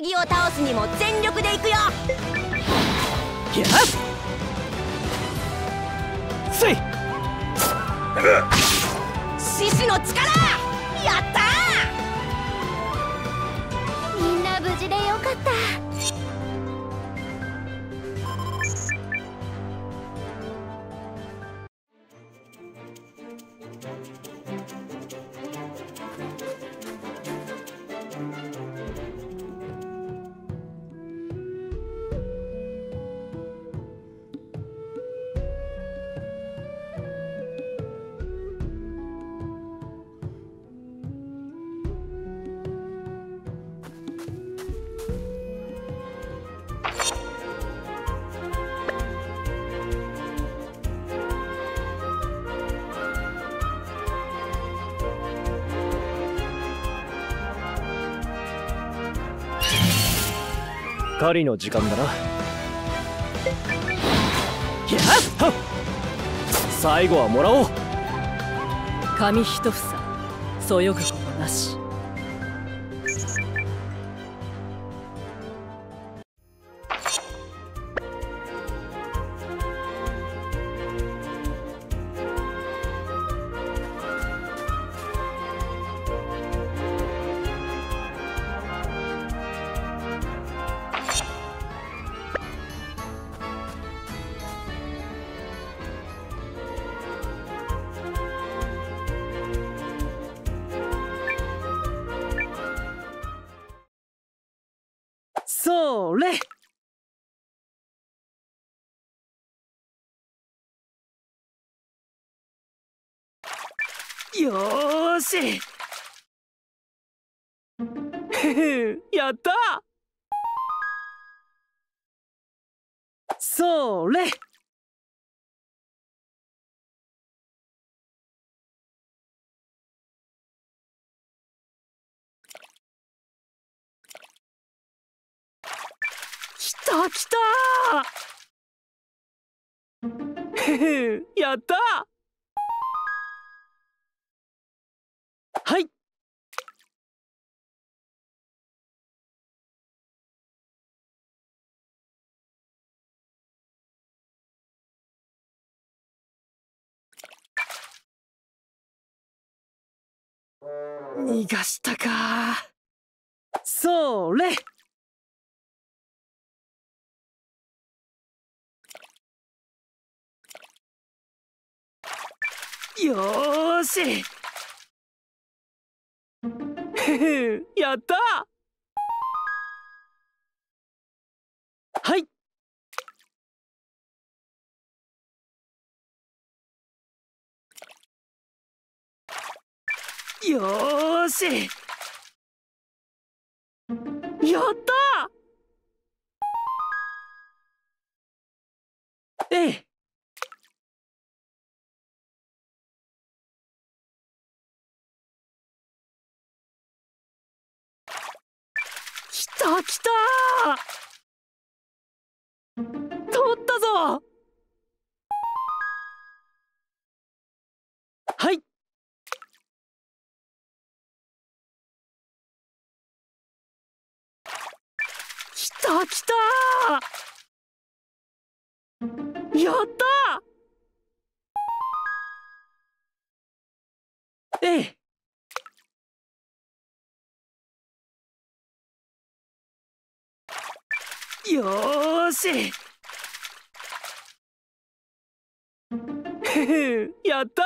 ギを倒すにも全力でいくよ。やっせい獅子の力狩りの時間だな。やっ最後はもらおう。紙一房そよぐことなし。それ。よし。やったそれ。きたきた。やった。はい。逃がしたか。それ。よ し。やったはい。よし。やったええきたきた取ったぞ。はい。きたきた。やった。ええ。よし。やった。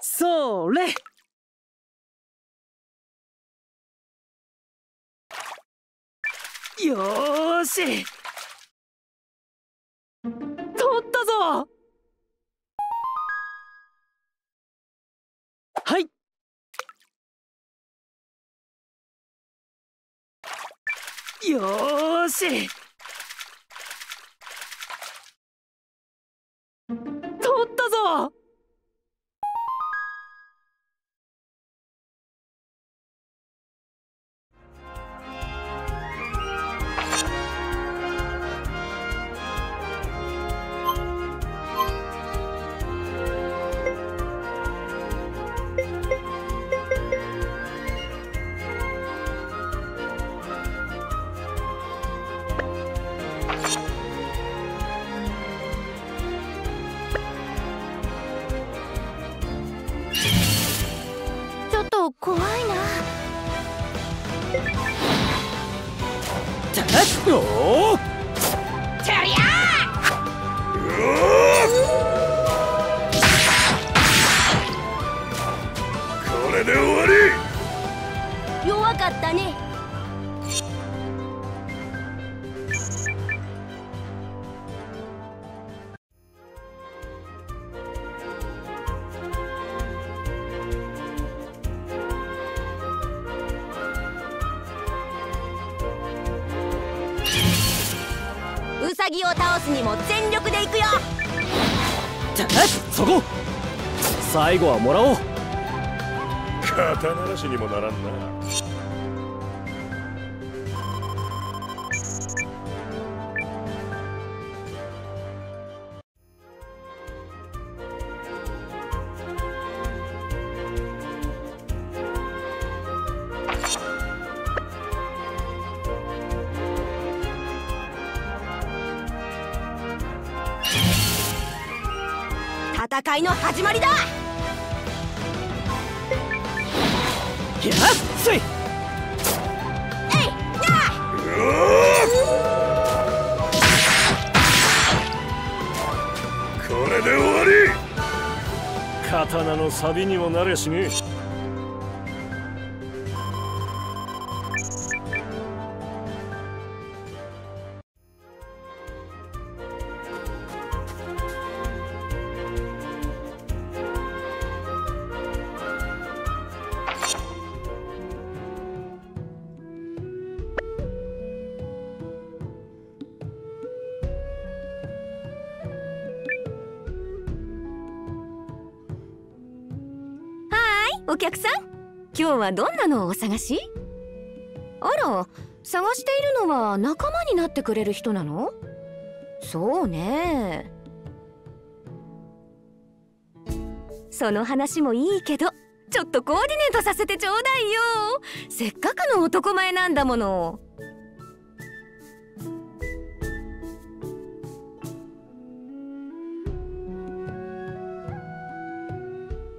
それ。よし。取ったぞ。よし。れで終わり。弱かったね。ウサギを倒すにも全力で行くよ。そこ。最後はもらおう。肩慣らしにもならんな。戦いの始まりだ。刀のサビにもなれしねお客さん今日はどんなのをお探し？あら探しているのは仲間になってくれる人なの？そうね。その話もいいけどちょっとコーディネートさせてちょうだいよ。せっかくの男前なんだもの。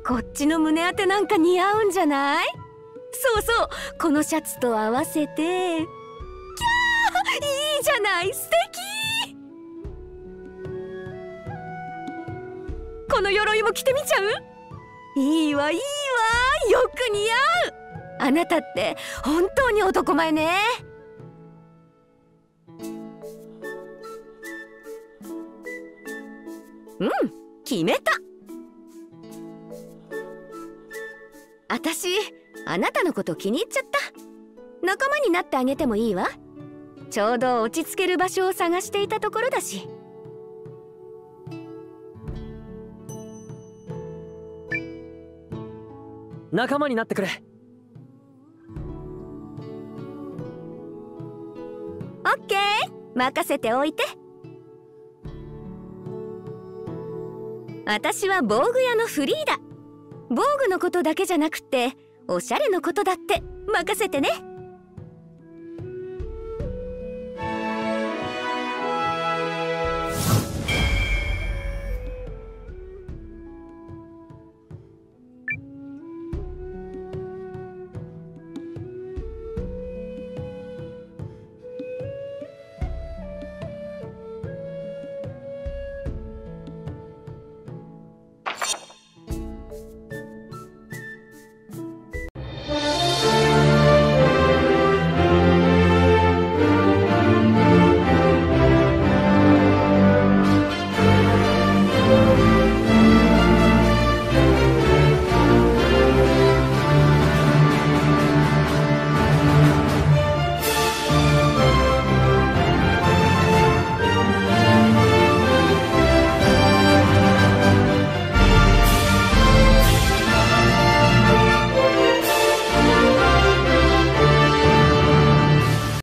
こっちの胸当てなんか似合うんじゃない？そうそうこのシャツと合わせてキャーいいじゃない素敵！この鎧も着てみちゃう？いいわいいわよく似合う！あなたって本当に男前ね。うん決めた！あたしあなたのこと気に入っちゃった。仲間になってあげてもいいわ。ちょうど落ち着ける場所を探していたところだし。仲間になってくれ。オッケー。任せておいて。私は防具屋のフリーダ防具のことだけじゃなくておしゃれのことだって任せてね。